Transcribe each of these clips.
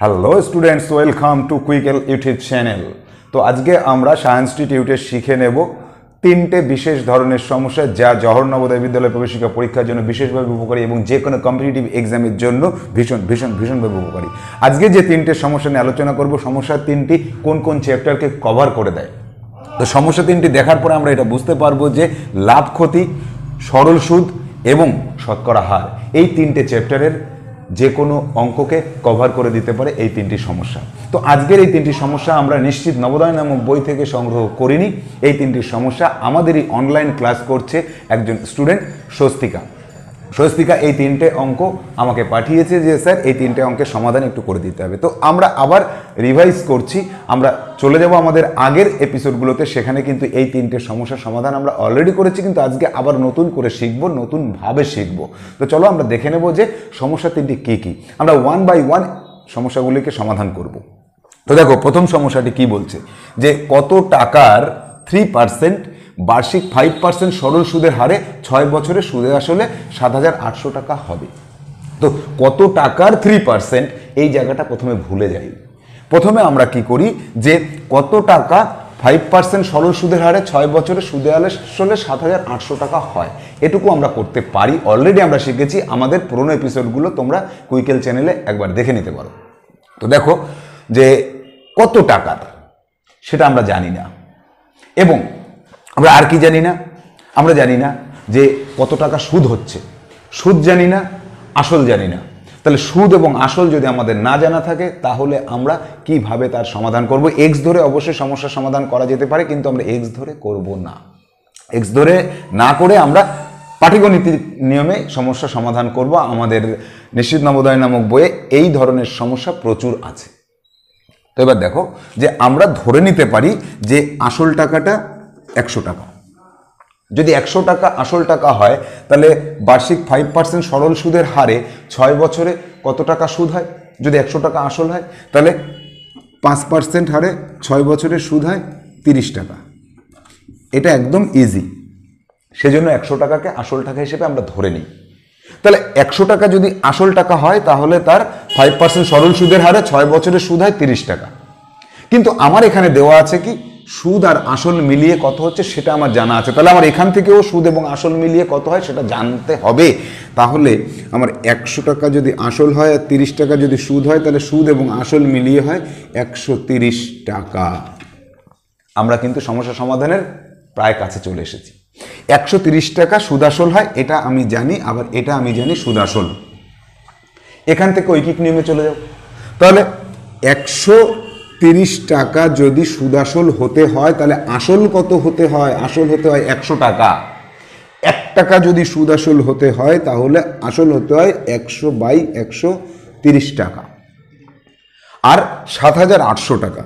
Hello students welcome to Quickel YouTube channel তো আজকে আমরা সায়েন্স ইনস্টিটিউটে শিখে নেব তিনটে বিশেষ ধরনের সমস্যা যা নবোদয় বিদ্যালয় প্রবেশিকা পরীক্ষার জন্য বিশেষভাবে উপকারী এবং যে কোনো কম্পিটিটিভ এক্সামের জন্য ভীষণ ভীষণ, ভীষণভাবে উপকারী। আজকে যে তিনটে সমস্যা নিয়ে আলোচনা করব, সমস্যা তিনটি কোন কোন চ্যাপ্টারকে কভার করে দেয়। তো সমস্যা তিনটি দেখার পরে আমরা এটা বুঝতে পারব যে লাভ ক্ষতি, সরল সুদ এবং শতকরা হার। এই তিনটে চ্যাপ্টারের যে কোনো অঙ্ককে কভার করে দিতে পারে এই তিনটি সমস্যা। তো আজকের এই তিনটি সমস্যা আমরা নিশ্চিত নবোদয় নামক বই থেকে সংগ্রহ করিনি। এই তিনটি সমস্যা আমাদেরই অনলাইন ক্লাস করছে একজন স্টুডেন্ট স্বস্তিকা। স্বস্তিকা এই তিনটে অঙ্ক আমাকে পাঠিয়েছে যে, স্যার, এই তিনটে অঙ্কের সমাধান একটু করে দিতে হবে। তো আমরা আবার রিভাইজ করছি। আমরা চলে যাব আমাদের আগের এপিসোডগুলোতে সেখানে কিন্তু এই তিনটে সমস্যার সমাধান আমরা অলরেডি করেছি, কিন্তু আজকে আবার নতুন করে শিখব নতুনভাবে শিখব। তো চলো আমরা দেখে নেব যে সমস্যা তিনটি কী কী। আমরা ওয়ান বাই ওয়ান সমস্যাগুলিকে সমাধান করব। তো দেখো, প্রথম সমস্যাটি কি বলছে? যে কত টাকার থ্রি পার্সেন্ট বার্ষিক ফাইভ পার্সেন্ট সরল সুদের হারে ছয় বছরে সুদে আসলে সাত হাজার আটশো টাকা হবে। তো কত টাকার থ্রি পার্সেন্ট এই জায়গাটা প্রথমে ভুলে যাই। প্রথমে আমরা কি করি? যে কত টাকা ফাইভ পার্সেন্ট সরল সুদের হারে ছয় বছরে সুদে আসলে সাত হাজার আটশো টাকা হয়। এটুকু আমরা করতে পারি। অলরেডি আমরা শিখেছি। আমাদের পুরোনো এপিসোডগুলো তোমরা কুইকেল চ্যানেলে একবার দেখে নিতে পারো। তো দেখো যে কত টাকার সেটা আমরা জানি না। এবং আমরা আর কি জানি না? আমরা জানি না যে কত টাকা সুদ হচ্ছে। সুদ জানি না, আসল জানি না। তাহলে সুদ এবং আসল যদি আমাদের না জানা থাকে, তাহলে আমরা কীভাবে তার সমাধান করব? এক্স ধরে অবশ্যই সমস্যার সমাধান করা যেতে পারে, কিন্তু আমরা এক্স ধরে করব না। এক্স ধরে না করে আমরা পাটিগণিতির নিয়মে সমস্যা সমাধান করব। আমাদের নিশ্চিত নবোদয় নামক বইয়ে এই ধরনের সমস্যা প্রচুর আছে। তো এবার দেখো যে আমরা ধরে নিতে পারি যে আসল টাকাটা একশো টাকা। যদি একশো টাকা আসল টাকা হয়, তাহলে বার্ষিক ফাইভ পার্সেন্ট সরল সুদের হারে ছয় বছরে কত টাকা সুদ হয়? যদি একশো টাকা আসল হয়, তাহলে পাঁচ পার্সেন্ট হারে ছয় বছরের সুদ হয় তিরিশ টাকা। এটা একদম ইজি সেজন্য একশো টাকাকে আসল টাকা হিসেবে আমরা ধরে নিই। তাহলে একশো টাকা যদি আসল টাকা হয়, তাহলে তার ফাইভ পার্সেন্ট সরল সুদের হারে ছয় বছরের সুদ হয় তিরিশ টাকা। কিন্তু আমার এখানে দেওয়া আছে কি সুদ আর আসল মিলিয়ে কত হচ্ছে সেটা আমার জানা আছে। তাহলে আমার এখান থেকেও সুদ এবং আসল মিলিয়ে কত হয় সেটা জানতে হবে। তাহলে আমার একশো টাকা যদি আসল হয় আর তিরিশ টাকা যদি সুদ হয়, তাহলে সুদ এবং আসল মিলিয়ে হয় একশো তিরিশ টাকা। আমরা কিন্তু সমস্যা সমাধানের প্রায় কাছে চলে এসেছি। একশো তিরিশ টাকা সুদাসল হয়, এটা আমি জানি, আবার এটা আমি জানি সুদাসল এখান থেকে ঐকিক নিয়মে চলে যাও। তাহলে একশো তিরিশ টাকা যদি সুদাসল হতে হয়, তাহলে আসল কত হতে হয়? আসল হতে হয় একশো টাকা। এক টাকা যদি সুদাসল হতে হয়, তাহলে আসল হতে হয় একশো বাই একশো তিরিশ টাকা। আর সাত হাজার আটশো টাকা।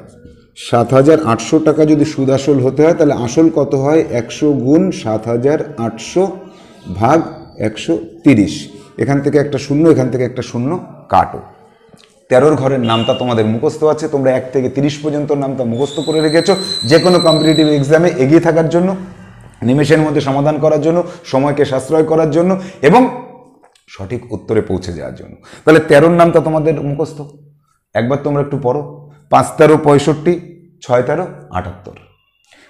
সাত হাজার আটশো টাকা যদি সুদ আসল হতে হয়, তাহলে আসল কত হয়? একশো গুণ সাত হাজার আটশো ভাগ একশো তিরিশ। এখান থেকে একটা শূন্য, এখান থেকে একটা শূন্য, কাটো। তেরোর ঘরের নামটা তোমাদের মুখস্থ আছে। তোমরা এক থেকে তিরিশ পর্যন্ত নামটা মুখস্থ করে রেখেছো। যে কোনো কম্পিটিটিভ এক্সামে এগিয়ে থাকার জন্য, নিমেষের মধ্যে সমাধান করার জন্য, সময়কে সাশ্রয় করার জন্য এবং সঠিক উত্তরে পৌঁছে যাওয়ার জন্য। তাহলে তেরোর নামটা তোমাদের মুখস্থ। একবার তোমরা একটু পড়ো। পাঁচ তেরো পঁয়ষট্টি, ছয় তেরো, আটাত্তর।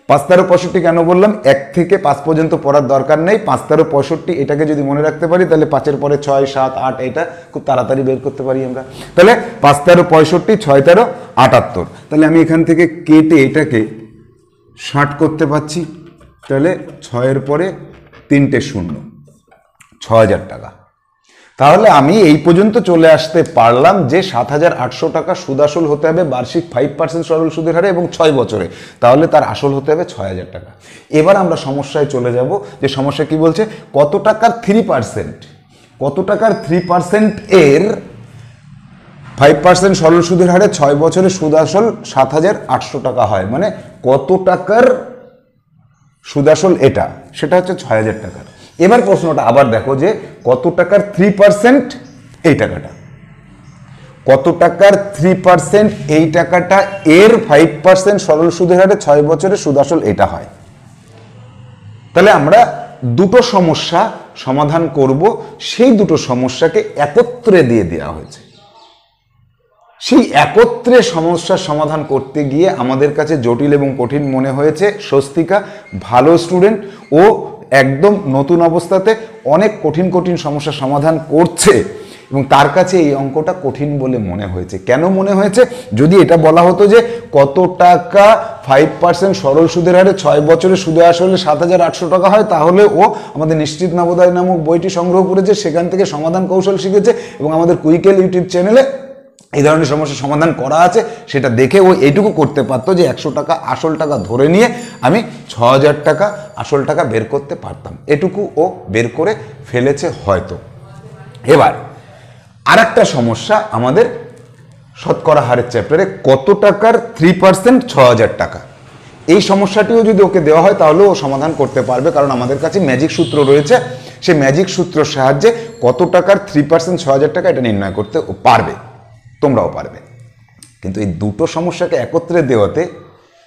পাঁচ তেরো পঁয়ষট্টি কেন বললাম? এক থেকে পাঁচ পর্যন্ত পড়ার দরকার নেই। পাঁচ তেরো পঁয়ষট্টি, এটাকে যদি মনে রাখতে পারি, তাহলে পাঁচের পরে ছয়, সাত, আট, এটা খুব তাড়াতাড়ি বের করতে পারি আমরা। তাহলে পাঁচ তেরো পঁয়ষট্টি ছয় তেরো আটাত্তর। তাহলে আমি এখান থেকে কেটে এটাকে ষাট করতে পারছি। তাহলে ছয়ের পরে তিনটে শূন্য। ছ হাজার টাকা। তাহলে আমি এই পর্যন্ত চলে আসতে পারলাম যে সাত হাজার আটশো টাকা সুদ আসল হতে হবে, বার্ষিক ফাইভ পার্সেন্ট সরল সুদের হারে এবং ছয় বছরে। তাহলে তার আসল হতে হবে ছয় হাজার টাকা। এবার আমরা সমস্যায় চলে যাব, যে সমস্যা কি বলছে? কত টাকার থ্রি পার্সেন্ট কত টাকার থ্রি পার্সেন্ট এর ফাইভ পার্সেন্ট সরল সুদের হারে ছয় বছরে সুদ আসল সাত হাজার আটশো টাকা হয়? মানে কত টাকার সুদাসল এটা? সেটা হচ্ছে ছয় হাজার টাকার। এবার প্রশ্নটা আবার দেখো যে কত টাকার থ্রি পার্সেন্ট এই টাকাটা? কত টাকার থ্রি পার্সেন্ট এই টাকাটা? এর ফাইভ পার্সেন্ট সরল সুদের হারে ছয় বছরে সুদাসল এটা হয়। তাহলে আমরা দুটো সমস্যা সমাধান করব, সেই দুটো সমস্যাকে একত্রে দিয়ে দেওয়া হয়েছে। সেই একত্রে সমস্যার সমাধান করতে গিয়ে আমাদের কাছে জটিল এবং কঠিন মনে হয়েছে। স্বস্তিকা, ভালো স্টুডেন্ট ও একদম নতুন অবস্থাতে অনেক কঠিন কঠিন সমস্যার সমাধান করছে এবং তার কাছে এই অঙ্কটা কঠিন বলে মনে হয়েছে। কেন মনে হয়েছে? যদি এটা বলা হতো যে কত টাকা ফাইভ পার্সেন্ট সরল সুদের হারে ছয় বছরে সুদে আসলে সাত হাজার আটশো টাকা হয়, তাহলে ও আমাদের নিশ্চিত নবোদয় নামক বইটি সংগ্রহ করেছে, সেখান থেকে সমাধান কৌশল শিখেছে এবং আমাদের কুইকেল ইউটিউব চ্যানেলে এই ধরনের সমস্যার সমাধান করা আছে, সেটা দেখে ও এইটুকু করতে পারতো যে একশো টাকা আসল টাকা ধরে নিয়ে আমি ছ হাজার টাকা আসল টাকা বের করতে পারতাম। এটুকু ও বের করে ফেলেছে হয়তো। এবার আর একটা সমস্যা আমাদের শতকরা হারের চ্যাপ্টারে কত টাকার থ্রি পার্সেন্ট ছ হাজার টাকা? এই সমস্যাটিও যদি ওকে দেওয়া হয় তাহলে ও সমাধান করতে পারবে, কারণ আমাদের কাছে ম্যাজিক সূত্র রয়েছে। সেই ম্যাজিক সূত্রের সাহায্যে কত টাকার থ্রি পার্সেন্ট ছ হাজার টাকা এটা নির্ণয় করতে পারবে। তোমরাও পারবে। কিন্তু এই দুটো সমস্যাকে একত্রে দেওয়াতে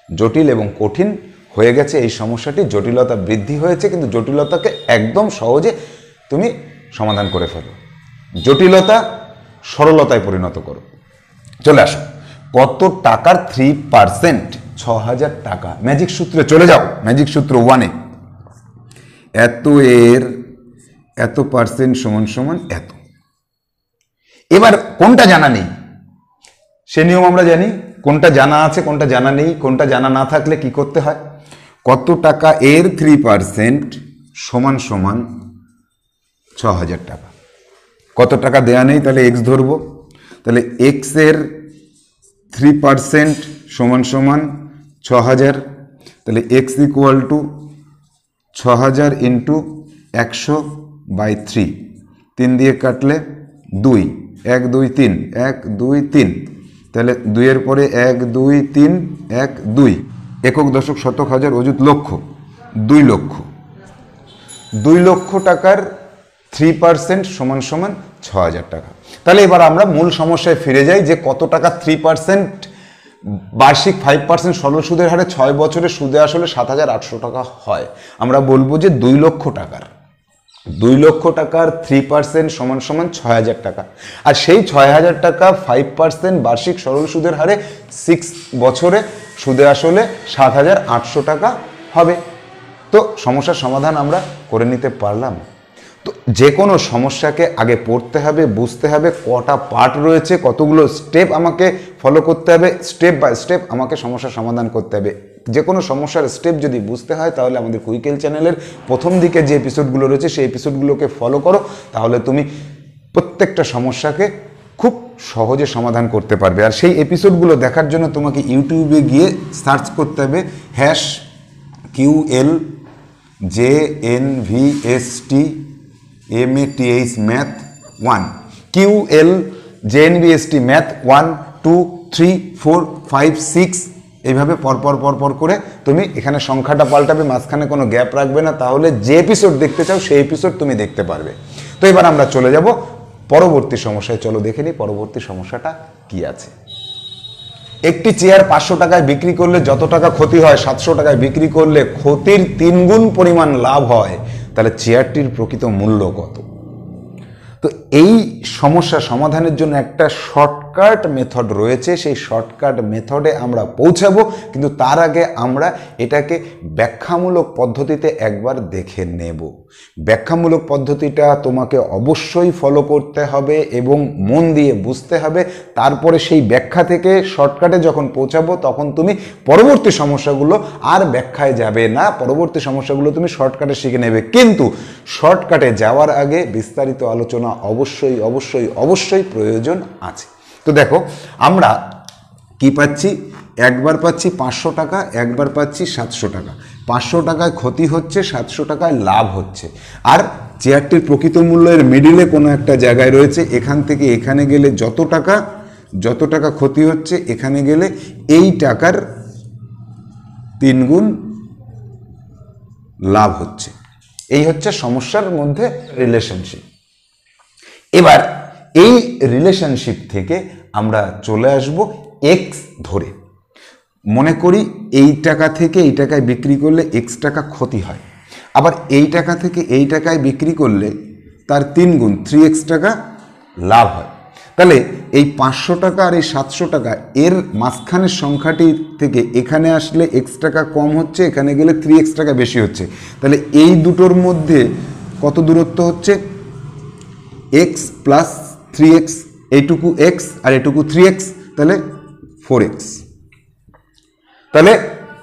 জটিল এবং কঠিন হয়ে গেছে এই সমস্যাটি। জটিলতা বৃদ্ধি হয়েছে, কিন্তু জটিলতাকে একদম সহজে তুমি সমাধান করে ফেলো। জটিলতা সরলতায় পরিণত করো। চলে আসো। কত টাকার থ্রি পার্সেন্ট ছ হাজার টাকা। ম্যাজিক সূত্রে চলে যাও। ম্যাজিক সূত্র ওয়ানে এত এর এত পার্সেন্ট সমান সমান এত। এবার কোনটা জানা নেই? সে নিয়ম আমরা জানি, কোনটা জানা আছে, কোনটা জানা নেই, কোনটা জানা না থাকলে কি করতে হয়? কত টাকা এর থ্রি পার্সেন্ট সমান সমান ছ হাজার টাকা? কত টাকা দেয়া নেই, তাহলে এক্স ধরবো। তাহলে এক্সের থ্রি পার্সেন্ট সমান সমান ছ হাজার তাহলে এক্স ইকুয়াল টু ছ হাজার ইন্টু একশো বাই থ্রি তিন দিয়ে কাটলে দুই। এক, দুই, তিন। এক, দুই, তিন। তাহলে দুইয়ের পরে এক, দুই, তিন, এক, দুই। একক দশক শতক হাজার অযুত লক্ষ। দুই লক্ষ। দুই লক্ষ টাকার থ্রি পার্সেন্ট সমান সমান ছ হাজার টাকা। তাহলে এবার আমরা মূল সমস্যায় ফিরে যাই যে কত টাকা থ্রি পার্সেন্ট বার্ষিক ফাইভ পার্সেন্ট সরল সুদের হারে ছয় বছরে সুদে আসলে সাত হাজার আটশো টাকা হয়। আমরা বলব যে দুই লক্ষ টাকার। দুই লক্ষ টাকার থ্রি পার্সেন্ট সমান সমান ছয় হাজার টাকা। আর সেই ছয় হাজার টাকা ফাইভ পার্সেন্ট বার্ষিক সরল সুদের হারে সিক্স বছরে সুদে আসলে সাত হাজার আটশো টাকা হবে। তো সমস্যার সমাধান আমরা করে নিতে পারলাম। তো যে কোনো সমস্যাকে আগে পড়তে হবে, বুঝতে হবে, কটা পার্ট রয়েছে, কতগুলো স্টেপ আমাকে ফলো করতে হবে স্টেপ বাই স্টেপ আমাকে সমস্যার সমাধান করতে হবে। যে কোনো সমস্যার স্টেপ যদি বুঝতে হয়, তাহলে আমাদের কুইকেল চ্যানেলের প্রথম দিকে যে এপিসোডগুলো রয়েছে, সেই এপিসোডগুলোকে ফলো করো। তাহলে তুমি প্রত্যেকটা সমস্যাকে খুব সহজে সমাধান করতে পারবে। আর সেই এপিসোডগুলো দেখার জন্য তোমাকে ইউটিউবে গিয়ে সার্চ করতে হবে hash Q L J N V S T M A T H math one Q L J N V S T math one two three four five six এইভাবে পরপর পরপর করে তুমি এখানে সংখ্যাটা পাল্টাবে, মাঝখানে কোনো গ্যাপ রাখবে না, তাহলে যে এপিসোড দেখতে চাও, সেই এপিসোড তুমি দেখতে পারবে। তো এবার আমরা চলে যাব পরবর্তী সমস্যায়। চলো দেখে নিই পরবর্তী সমস্যাটা কি আছে। একটি চেয়ার পাঁচশো টাকায় বিক্রি করলে যত টাকা ক্ষতি হয়, সাতশো টাকায় বিক্রি করলে ক্ষতির তিনগুণ পরিমাণ লাভ হয়, তাহলে চেয়ারটির প্রকৃত মূল্য কত? তো এই সমস্যা সমাধানের জন্য একটা শর্টকাট মেথড রয়েছে, সেই শর্টকাট মেথডে আমরা পৌঁছাবো। কিন্তু তার আগে আমরা এটাকে ব্যাখ্যামূলক পদ্ধতিতে একবার দেখে নেব। ব্যাখ্যামূলক পদ্ধতিটা তোমাকে অবশ্যই ফলো করতে হবে এবং মন দিয়ে বুঝতে হবে। তারপরে সেই ব্যাখ্যা থেকে শর্টকাটে যখন পৌঁছাবো, তখন তুমি পরবর্তী সমস্যাগুলো আর ব্যাখ্যায় যাবে না। পরবর্তী সমস্যাগুলো তুমি শর্টকাটে শিখে নেবে। কিন্তু শর্টকাটে যাওয়ার আগে বিস্তারিত আলোচনা অবশ্যই অবশ্যই অবশ্যই প্রয়োজন আছে। তো দেখো, আমরা কি পাচ্ছি? একবার পাচ্ছি পাঁচশো টাকা, একবার পাচ্ছি সাতশো টাকা। পাঁচশো টাকায় ক্ষতি হচ্ছে, সাতশো টাকায় লাভ হচ্ছে। আর চেয়ারটির প্রকৃত মূল্যের মিডিলে কোনো একটা জায়গায় রয়েছে, এখান থেকে এখানে গেলে যত টাকা যত টাকা ক্ষতি হচ্ছে, এখানে গেলে এই টাকার তিনগুণ লাভ হচ্ছে। এই হচ্ছে সমস্যার মধ্যে রিলেশনশিপ এবার, এই রিলেশনশিপ থেকে আমরা চলে আসব এক্স ধরে। মনে করি এই টাকা থেকে এই টাকায় বিক্রি করলে এক্স টাকা ক্ষতি হয়। আবার এই টাকা থেকে এই টাকায় বিক্রি করলে তার তিন গুণ থ্রি এক্স টাকা লাভ হয়। তাহলে এই পাঁচশো টাকা আর এই সাতশো টাকা, এর মাঝখানের সংখ্যাটি থেকে এখানে আসলে এক্স টাকা কম হচ্ছে, এখানে গেলে থ্রি এক্স টাকা বেশি হচ্ছে। তাহলে এই দুটোর মধ্যে কত দূরত্ব হচ্ছে? এক্স প্লাস থ্রি এক্স এইটুকু এক্স আর এটুকু থ্রি এক্স তাহলে ফোর এক্স তাহলে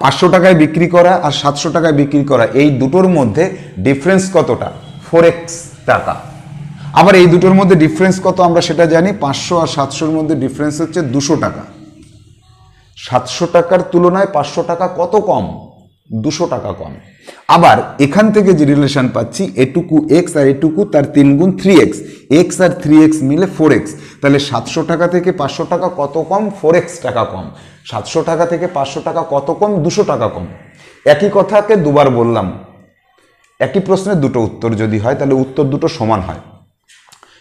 পাঁচশো টাকায় বিক্রি করা আর সাতশো টাকায় বিক্রি করা, এই দুটোর মধ্যে ডিফারেন্স কতটা? ফোর এক্স টাকা। আবার এই দুটোর মধ্যে ডিফারেন্স কত আমরা সেটা জানি? পাঁচশো আর সাতশোর মধ্যে ডিফারেন্স হচ্ছে দুশো টাকা। সাতশো টাকার তুলনায় পাঁচশো টাকা কত কম? দুশো টাকা কম। আবার এখান থেকে যে রিলেশন পাচ্ছি, এটুকু এক্স আর এটুকু তার তিন গুণ থ্রি এক্স এক্স আর থ্রি এক্স মিলে ফোর এক্স তাহলে সাতশো টাকা থেকে পাঁচশো টাকা কত কম? ফোর এক্স টাকা কম। সাতশো টাকা থেকে পাঁচশো টাকা কত কম? দুশো টাকা কম। একই কথাকে দুবার বললাম। একই প্রশ্নের দুটো উত্তর যদি হয়, তাহলে উত্তর দুটো সমান হয়।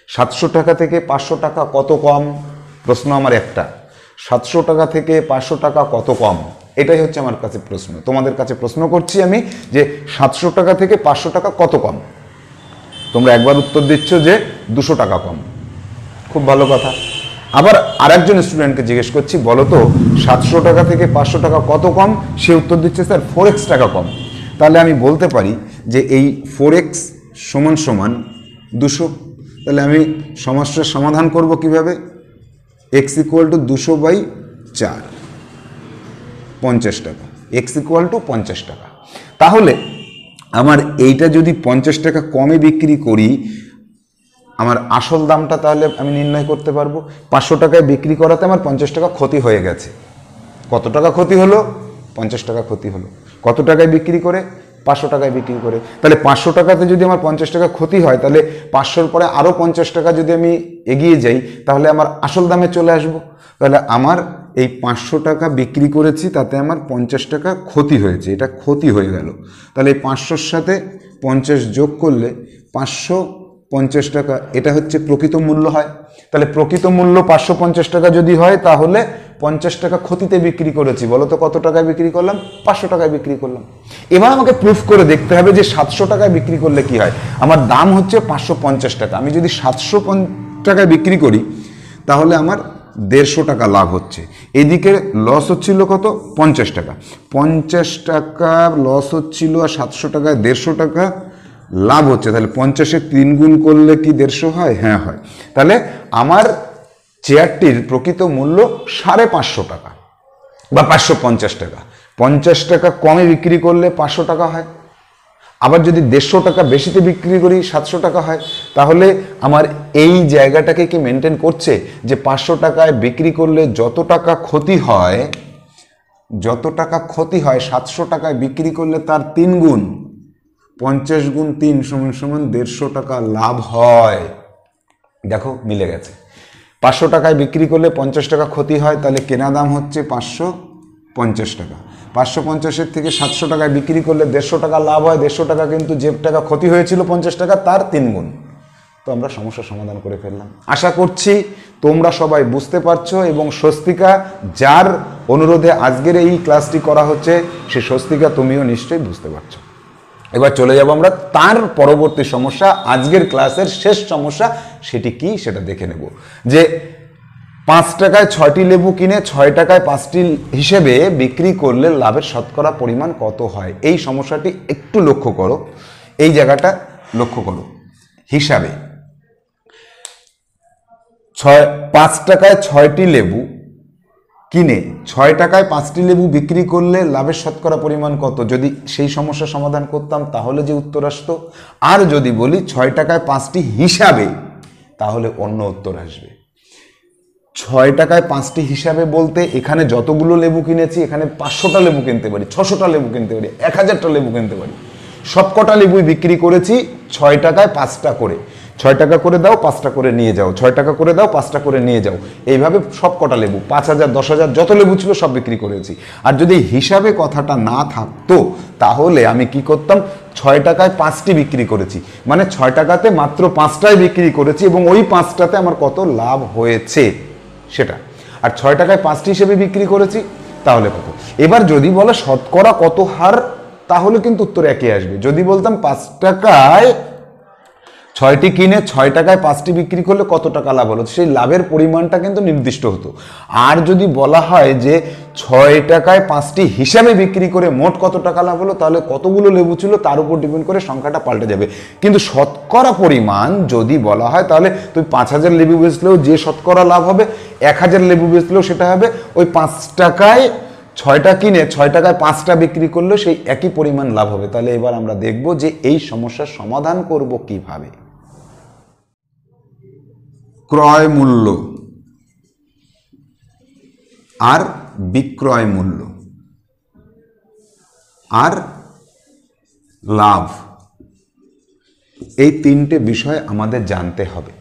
সাতশো টাকা থেকে পাঁচশো টাকা কত কম? প্রশ্ন আমার একটা। সাতশো টাকা থেকে পাঁচশো টাকা কত কম? এটাই হচ্ছে আমার কাছে প্রশ্ন। তোমাদের কাছে প্রশ্ন করছি আমি যে সাতশো টাকা থেকে পাঁচশো টাকা কত কম? তোমরা একবার উত্তর দিচ্ছ যে দুশো টাকা কম। খুব ভালো কথা। আবার আরেকজন স্টুডেন্টকে জিজ্ঞেস করছি, বলো তো, সাতশো টাকা থেকে পাঁচশো টাকা কত কম? সে উত্তর দিচ্ছে, স্যার ফোর এক্স টাকা কম। তাহলে আমি বলতে পারি যে এই ফোর এক্স সমান সমান দুশো। তাহলে আমি সমস্যার সমাধান করব কীভাবে? এক্স ইকুয়াল টু দুশো বাই চার। পঞ্চাশ টাকা এক্স ইকুয়াল টু পঞ্চাশ টাকা। তাহলে আমার এইটা যদি পঞ্চাশ টাকা কমে বিক্রি করি, আমার আসল দামটা তাহলে আমি নির্ণয় করতে পারব। পাঁচশো টাকায় বিক্রি করাতে আমার পঞ্চাশ টাকা ক্ষতি হয়ে গেছে। কত টাকা ক্ষতি হলো? পঞ্চাশ টাকা ক্ষতি হলো। কত টাকায় বিক্রি করে? পাঁচশো টাকায় বিক্রি করে। তাহলে পাঁচশো টাকাতে যদি আমার পঞ্চাশ টাকা ক্ষতি হয়, তাহলে পাঁচশোর পরে আরও পঞ্চাশ টাকা যদি আমি এগিয়ে যাই, তাহলে আমার আসল দামে চলে আসব। তাহলে আমার এই পাঁচশো টাকা বিক্রি করেছি, তাতে আমার পঞ্চাশ টাকা ক্ষতি হয়েছে, এটা ক্ষতি হয়ে গেল। তাহলে এই পাঁচশোর সাথে পঞ্চাশ যোগ করলে পাঁচশো পঞ্চাশ টাকা, এটা হচ্ছে প্রকৃত মূল্য হয়। তাহলে প্রকৃত মূল্য পাঁচশো পঞ্চাশ টাকা যদি হয়, তাহলে পঞ্চাশ টাকা ক্ষতিতে বিক্রি করেছি। বলো তো কত টাকায় বিক্রি করলাম? পাঁচশো টাকায় বিক্রি করলাম। এবার আমাকে প্রুফ করে দেখতে হবে যে সাতশো টাকায় বিক্রি করলে কি হয়। আমার দাম হচ্ছে পাঁচশো পঞ্চাশ টাকা। আমি যদি সাতশো টাকায় বিক্রি করি, তাহলে আমার দেড়শো টাকা লাভ হচ্ছে। এদিকে লস হচ্ছিল কত? পঞ্চাশ টাকা। পঞ্চাশ টাকা লস হচ্ছিল আর সাতশো টাকায় দেড়শো টাকা লাভ হচ্ছে। তাহলে পঞ্চাশে তিন গুণ করলে কি দেড়শো হয়? হ্যাঁ হয়। তাহলে আমার চেয়ারটির প্রকৃত মূল্য সাড়ে পাঁচশো টাকা বা পাঁচশো পঞ্চাশ টাকা। পঞ্চাশ টাকা কমে বিক্রি করলে পাঁচশো টাকা হয়। আবার যদি দেড়শো টাকা বেশিতে বিক্রি করি, সাতশো টাকা হয়। তাহলে আমার এই জায়গাটাকে কি মেনটেন করছে? যে পাঁচশো টাকায় বিক্রি করলে যত টাকা ক্ষতি হয়, যত টাকা ক্ষতি হয়, সাতশো টাকায় বিক্রি করলে তার তিন গুণ। পঞ্চাশ গুণ তিন সমান সমান দেড়শো টাকা লাভ হয়। দেখো, মিলে গেছে। পাঁচশো টাকায় বিক্রি করলে পঞ্চাশ টাকা ক্ষতি হয়, তাহলে কেনা দাম হচ্ছে পাঁচশো পঞ্চাশ টাকা। পাঁচশো পঞ্চাশের থেকে সাতশো টাকায় বিক্রি করলে দেড়শো টাকা লাভ হয়, দেড়শো টাকা কিন্তু যে টাকা ক্ষতি হয়েছিল পঞ্চাশ টাকা, তার তিন গুণ। তো আমরা সমস্যার সমাধান করে ফেললাম। আশা করছি তোমরা সবাই বুঝতে পারছ এবং স্বস্তিকা, যার অনুরোধে আজকের এই ক্লাসটি করা হচ্ছে, সে স্বস্তিকা তুমিও নিশ্চয়ই বুঝতে পারছ। এবার চলে যাব আমরা। তার পরবর্তী সমস্যা, আজকের ক্লাসের শেষ সমস্যা, সেটি কি সেটা দেখে নেব। যে পাঁচ টাকায় ছয়টি লেবু কিনে ছয় টাকায় পাঁচটি হিসেবে বিক্রি করলে লাভের শতকরা পরিমাণ কত হয়? এই সমস্যাটি একটু লক্ষ্য করো। এই জায়গাটা লক্ষ্য করো। হিসাবে ছয়, পাঁচ টাকায় ছয়টি লেবু কিনে ছয় টাকায় পাঁচটি লেবু বিক্রি করলে লাভের শতকরা পরিমাণ কত? যদি সেই সমস্যা সমাধান করতাম, তাহলে যে উত্তর আসতো। আর যদি বলি ছয় টাকায় পাঁচটি হিসাবে, তাহলে অন্য উত্তর আসবে। ছয় টাকায় পাঁচটি হিসাবে বলতে এখানে যতগুলো লেবু কিনেছি, এখানে পাঁচশোটা লেবু কিনতে পারি, ছশোটা লেবু কিনতে পারি, এক হাজারটা লেবু কিনতে পারি। সবকটা লেবুই বিক্রি করেছি, ছয় টাকায় পাঁচটা করে। ছয় টাকা করে দাও পাঁচটা করে নিয়ে যাও। ছয় টাকা করে দাও পাঁচটা করে নিয়ে যাও। এইভাবে সব কটা লেবু, পাঁচ হাজার, দশ হাজার, যত লেবু ছিল সব বিক্রি করেছি। আর যদি হিসাবে কথাটা না থাকতো, তাহলে আমি কি করতাম? ছয় টাকায় পাঁচটি বিক্রি করেছি। মানে ছয় টাকাতে মাত্র পাঁচটাই বিক্রি করেছি এবং ওই পাঁচটাতে আমার কত লাভ হয়েছে সেটা। আর ছয় টাকায় পাঁচটি হিসেবে বিক্রি করেছি, তাহলে কত? এবার যদি বলে শতকরা কত হার, তাহলে কিন্তু উত্তর একই আসবে। যদি বলতাম পাঁচ টাকায় ছয়টি কিনে ছয় টাকায় পাঁচটি বিক্রি করলে কত টাকা লাভ হলো? সেই লাভের পরিমাণটা কিন্তু নির্দিষ্ট হতো। আর যদি বলা হয় যে ছয় টাকায় পাঁচটি হিসাবে বিক্রি করে মোট কত টাকা লাভ হলো, তাহলে কতগুলো লেবু ছিল তার উপর ডিপেন্ড করে সংখ্যাটা পাল্টে যাবে। কিন্তু শতকরা পরিমাণ যদি বলা হয়, তাহলে তুই পাঁচ হাজার লেবু বেচলেও যে শতকরা লাভ হবে, এক হাজার লেবু বেচলেও সেটা হবে ওই পাঁচ টাকায় ছয়টা কিনে ছয় টাকায় পাঁচটা বিক্রি করলেও সেই একই পরিমাণ লাভ হবে। তাহলে এবার আমরা দেখব যে এই সমস্যার সমাধান করব কীভাবে। ক্রয় মূল্য। আর বিক্রয় মূল্য। আর লাভ। এই তিনটে বিষয় আমাদের জানতে হবে।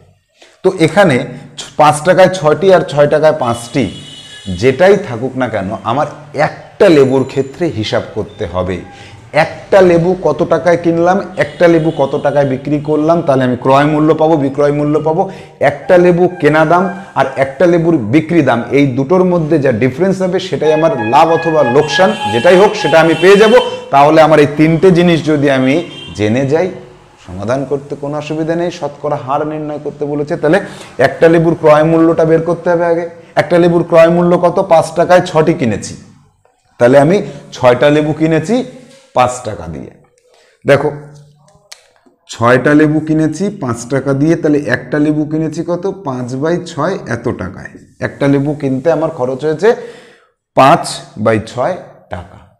তো এখানে পাঁচ টাকায় ছয়টি আর ছয় টাকায় পাঁচটি যেটাই থাকুক না কেন, আমার একটা লেবুর ক্ষেত্রে হিসাব করতে হবে। একটা লেবু কত টাকায় কিনলাম, একটা লেবু কত টাকায় বিক্রি করলাম, তাহলে আমি ক্রয় মূল্য পাবো, বিক্রয় মূল্য পাবো। একটা লেবু কেনা দাম আর একটা লেবুর বিক্রি দাম, এই দুটোর মধ্যে যা ডিফারেন্স হবে সেটাই আমার লাভ অথবা লোকসান, যেটাই হোক সেটা আমি পেয়ে যাব। তাহলে আমার এই তিনটে জিনিস যদি আমি জেনে যাই, সমাধান করতে কোনো অসুবিধা নেই, শতকরা হার নির্ণয় করতে বলেছে, তাহলে একটা লেবুর ক্রয় মূল্যটা বের করতে হবে আগে। একটা লেবুর ক্রয় মূল্য কত? পাঁচ টাকায় ছটি কিনেছি। তাহলে আমি ছয়টা লেবু কিনেছি পাঁচ টাকা দিয়ে। দেখো, ছয়টা লেবু কিনেছি, পাঁচ টাকা দিয়ে, তাহলে একটা লেবু কিনেছি কত? পাঁচ বাই ছয় এত টাকায়। একটা লেবু কিনতে আমার খরচ হয়েছে পাঁচ বাই ছয় টাকা।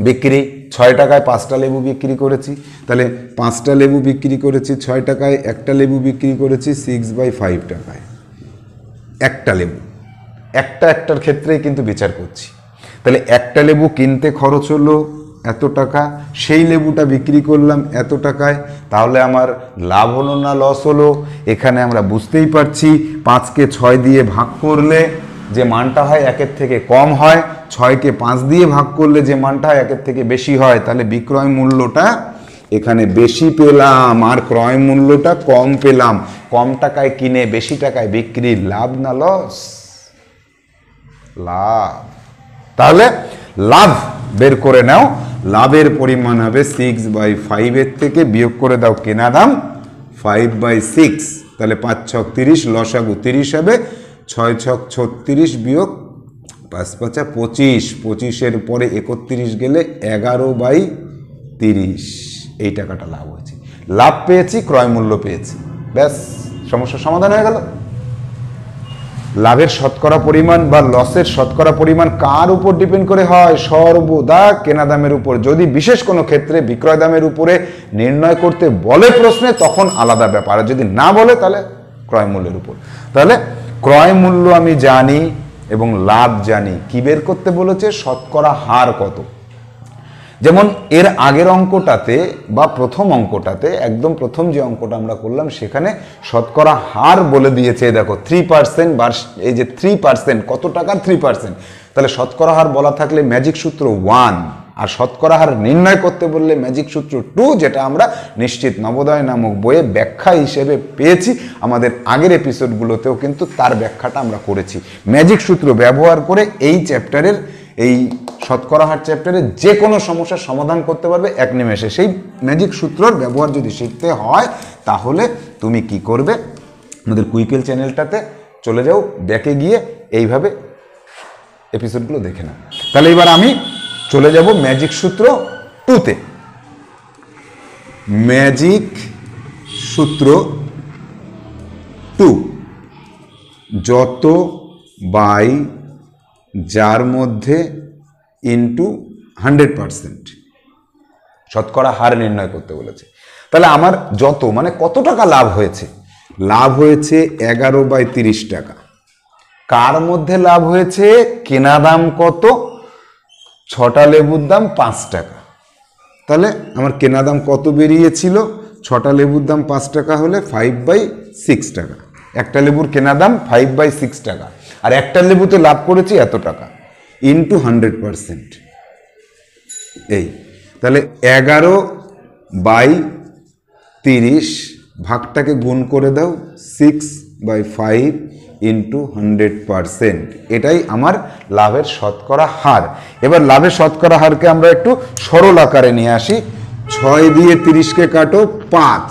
বিক্রি, ছয় টাকায় পাঁচটা লেবু বিক্রি করেছি। তাহলে পাঁচটা লেবু বিক্রি করেছি ছয় টাকায়, একটা লেবু বিক্রি করেছি সিক্স বাই ফাইভ টাকায়। একটা লেবু। একটা একটার ক্ষেত্রেই কিন্তু বিচার করছি। তাহলে একটা লেবু কিনতে খরচ হলো এত টাকা, সেই লেবুটা বিক্রি করলাম এত টাকায়, তাহলে আমার লাভ হলো না লস হলো? এখানে আমরা বুঝতেই পারছি, পাঁচকে ছয় দিয়ে ভাগ করলে যে মানটা হয় একের থেকে কম হয়, ছয়কে পাঁচ দিয়ে ভাগ করলে যে মানটা হয় একের থেকে বেশি হয়, তাহলে বিক্রয় মূল্যটা এখানে বেশি পেলাম, আর ক্রয় মূল্যটা কম পেলাম। কম টাকায় কিনে, বেশি টাকায় বিক্রি, লাভ না লস লাভ। তাহলে লাভ বের করে নাও লাভের পরিমাণ হবে সিক্স বাই ফাইভের থেকে বিয়োগ করে দাও কেনা দাম ফাইভ বাই সিক্স তাহলে পাঁচ ছক তিরিশ লসাগু তিরিশ হবে, ছয় ছক ছত্রিশ বিয়োগ পাঁচ পাঁচা পঁচিশ, পঁচিশের পরে একত্রিশ গেলে এগারো বাই তিরিশ, এই টাকাটা লাভ হয়েছে। লাভ পেয়েছি, ক্রয় মূল্য পেয়েছি। ব্যাস, সমস্যার সমাধান হয়ে গেল। লাভের শতকরা পরিমাণ বা লসের শতকরা পরিমাণ কার উপর ডিপেন্ড করে হয়? সর্বদা কেনা দামের উপর। যদি বিশেষ কোনো ক্ষেত্রে বিক্রয় দামের উপরে নির্ণয় করতে বলে প্রশ্নে, তখন আলাদা ব্যাপার। আর যদি না বলে, তাহলে ক্রয় মূল্যের উপর। তাহলে ক্রয় মূল্য আমি জানি এবং লাভ জানি। কি বের করতে বলেছে? শতকরা হার কত? যেমন এর আগের অঙ্কটাতে বা প্রথম অঙ্কটাতে, একদম প্রথম যে অঙ্কটা আমরা করলাম, সেখানে শতকরা হার বলে দিয়েছে দেখো থ্রি পার্সেন্ট বা এই যে থ্রি পার্সেন্ট কত টাকার থ্রি পার্সেন্ট তাহলে শতকরা হার বলা থাকলে ম্যাজিক সূত্র ওয়ান আর শতকরা হার নির্ণয় করতে বললে ম্যাজিক সূত্র টু যেটা আমরা নিশ্চিত নবোদয় নামক বইয়ে ব্যাখ্যা হিসেবে পেয়েছি। আমাদের আগের এপিসোডগুলোতেও কিন্তু তার ব্যাখ্যাটা আমরা করেছি। ম্যাজিক সূত্র ব্যবহার করে এই চ্যাপ্টারের এই শতকরা হার চ্যাপ্টারে যে কোনো সমস্যার সমাধান করতে পারবে এক নিমেষে। সেই ম্যাজিক সূত্রর ব্যবহার যদি শিখতে হয়, তাহলে তুমি কি করবে? আমাদের কুইকেল চ্যানেলটাতে চলে যাও, ব্যাকে গিয়ে এইভাবে এপিসোডগুলো দেখে নাও। তাহলে এবার আমি চলে যাব ম্যাজিক সূত্র টুতে ম্যাজিক সূত্র টু যত বাই যার মধ্যে ইন্টু হান্ড্রেড পারসেন্ট শতকরা হার নির্ণয় করতে বলেছে। তাহলে আমার যত মানে কত টাকা লাভ হয়েছে? লাভ হয়েছে এগারো বাই তিরিশ টাকা। কার মধ্যে লাভ হয়েছে? কেনা দাম কত? ছটা লেবুর দাম পাঁচ টাকা। তাহলে আমার কেনা দাম কত বেরিয়েছিল? ছটা লেবুর দাম পাঁচ টাকা হলে ফাইভ বাই সিক্স টাকা। একটা লেবুর কেনা দাম ফাইভ বাই সিক্স টাকা। আর একটা লেবুতে লাভ করেছি এত টাকা। ইন্টু হান্ড্রেড পারসেন্ট এই, তাহলে এগারো বাই তিরিশ ভাগটাকে গুণ করে দাও six by five into hundred percent এটাই আমার লাভের শতকরা হার। এবার লাভের শতকরা হারকে আমরা একটু সরল আকারে নিয়ে আসি। ছয় দিয়ে তিরিশকে কাটো পাঁচ।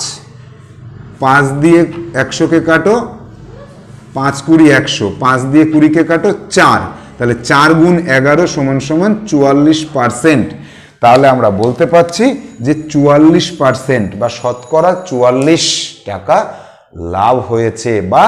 পাঁচ দিয়ে একশোকে কাটো পাঁচ কুড়ি একশো, পাঁচ দিয়ে কুড়িকে কাটো চার। তাহলে চার গুণ এগারো সমান সমান চুয়াল্লিশ পার্সেন্ট। তাহলে আমরা বলতে পারছি যে চুয়াল্লিশ পার্সেন্ট বা শতকরা চুয়াল্লিশ টাকা লাভ হয়েছে বা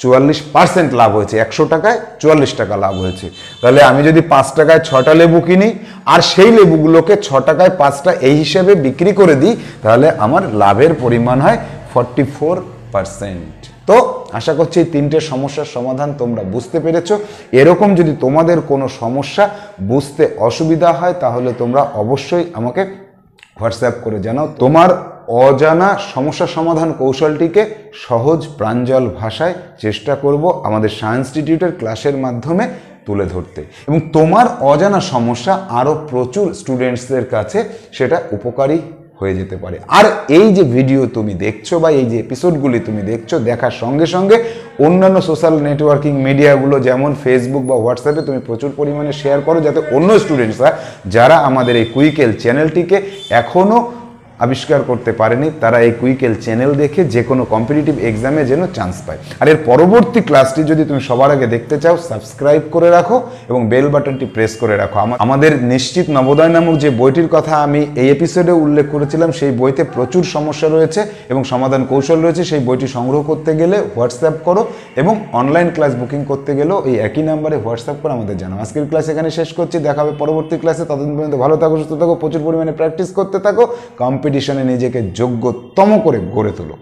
চুয়াল্লিশ পার্সেন্ট লাভ হয়েছে। একশো টাকায় চুয়াল্লিশ টাকা লাভ হয়েছে। তাহলে আমি যদি পাঁচ টাকায় ছটা লেবু কিনি আর সেই লেবুগুলোকে ছ টাকায় পাঁচটা এই হিসেবে বিক্রি করে দিই, তাহলে আমার লাভের পরিমাণ হয় ফর্টি ফোর পার্সেন্ট তো আশা করছি এই তিনটে সমস্যার সমাধান তোমরা বুঝতে পেরেছ। এরকম যদি তোমাদের কোনো সমস্যা বুঝতে অসুবিধা হয়, তাহলে তোমরা অবশ্যই আমাকে হোয়াটসঅ্যাপ করে জানাও। তোমার অজানা সমস্যা সমাধান কৌশলটিকে সহজ প্রাঞ্জল ভাষায় চেষ্টা করব আমাদের সায়েন্স ইনস্টিটিউটের ক্লাসের মাধ্যমে তুলে ধরতে। এবং তোমার অজানা সমস্যা আরও প্রচুর স্টুডেন্টসদের কাছে সেটা উপকারী হয়ে যেতে পারে। আর এই যে ভিডিও তুমি দেখছ বা এই যে এপিসোডগুলি তুমি দেখছ, দেখার সঙ্গে সঙ্গে অন্যান্য সোশ্যাল নেটওয়ার্কিং মিডিয়াগুলো যেমন ফেসবুক বা হোয়াটসঅ্যাপে তুমি প্রচুর পরিমাণে শেয়ার করো, যাতে অন্য স্টুডেন্টসরা যারা আমাদের এই কুইকেল চ্যানেলটিকে এখনও আবিষ্কার করতে পারেনি, তারা এই কুইকেল চ্যানেল দেখে যে কোনো কম্পিটিটিভ এক্সামে যেন চান্স পায়। আর এর পরবর্তী ক্লাসটি যদি তুমি সবার আগে দেখতে চাও সাবস্ক্রাইব করে রাখো এবং বেল বাটনটি প্রেস করে রাখো। আমাদের নিশ্চিত নবোদয় নামক যে বইটির কথা আমি এই এপিসোডে উল্লেখ করেছিলাম, সেই বইতে প্রচুর সমস্যা রয়েছে এবং সমাধান কৌশল রয়েছে। সেই বইটি সংগ্রহ করতে গেলে হোয়াটসঅ্যাপ করো এবং অনলাইন ক্লাস বুকিং করতে গেলেও এই একই নাম্বারে হোয়াটসঅ্যাপ করে আমাদের জানাও। আজকের ক্লাস এখানে শেষ করছি। দেখা হবে পরবর্তী ক্লাসে ততদিন পর্যন্ত ভালো থাকো, সুস্থ থাকো, প্রচুর পরিমাণে প্র্যাকটিস করতে থাকো। কম্পিটিশনে নিজেকে যোগ্যতম করে গড়ে তোলো।